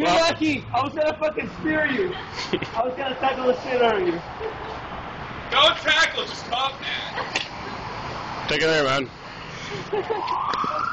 You're well, lucky. I was gonna fucking spear you. I was gonna tackle the shit out of you. Don't tackle, just talk, man. Take it there, man.